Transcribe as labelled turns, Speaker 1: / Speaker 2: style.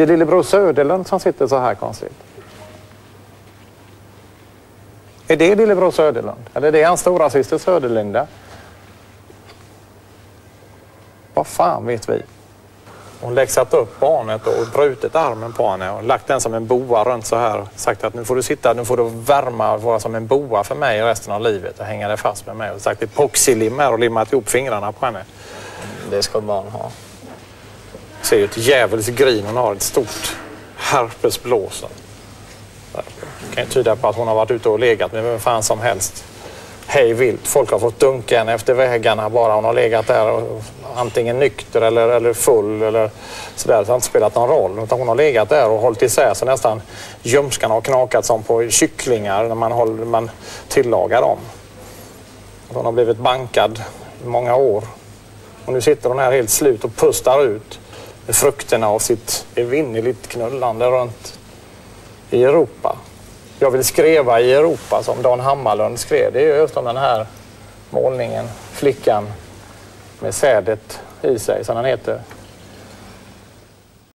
Speaker 1: det lillebror Söderlund som sitter så här konstigt? Är det lillebror Söderlund? Eller är det hans stora syster Söderlinda? Vad fan vet vi? Hon läxat upp barnet och brutit armen på henne och lagt den som en boa runt så här. Sagt att nu får du sitta, nu får du värma och vara som en boa för mig resten av livet och hänga dig fast med mig. Och sagt epoxilim här och limmat ihop fingrarna på henne.
Speaker 2: Det ska barn ha.
Speaker 1: Ser ju ett djävulskt grin. Hon har ett stort herpesblås. Det kan ju tyda på att hon har varit ute och legat med vem fan som helst. Hej vilt. Folk har fått dunka henne efter vägarna bara hon har legat där och antingen nykter eller, eller full eller sådär. Det har inte spelat någon roll. Utan hon har legat där och hållit isär sig nästan. Ljumskarna har knakat som på kycklingar när man, håller, man tillagar dem. Hon har blivit bankad i många år. Och nu sitter hon här helt slut och pustar ut frukterna av sitt evinnerligt knullande runt i Europa. Jag vill skriva i Europa som Dan Hammarlund skrev. Det är just om den här målningen, flickan med sädet i sig, som den heter.